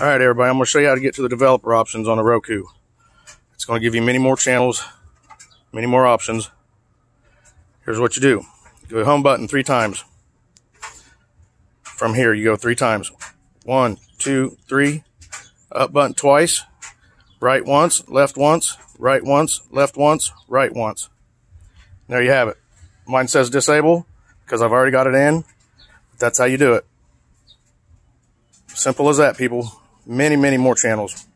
All right, everybody, I'm going to show you how to get to the developer options on a Roku. It's going to give you many more channels, many more options. Here's what you do. Go home button three times. From here, you go three times. One, two, three. Up button twice. Right once, left once, right once, left once, right once. There you have it. Mine says disable because I've already got it in. But that's how you do it. Simple as that, people many, many more channels.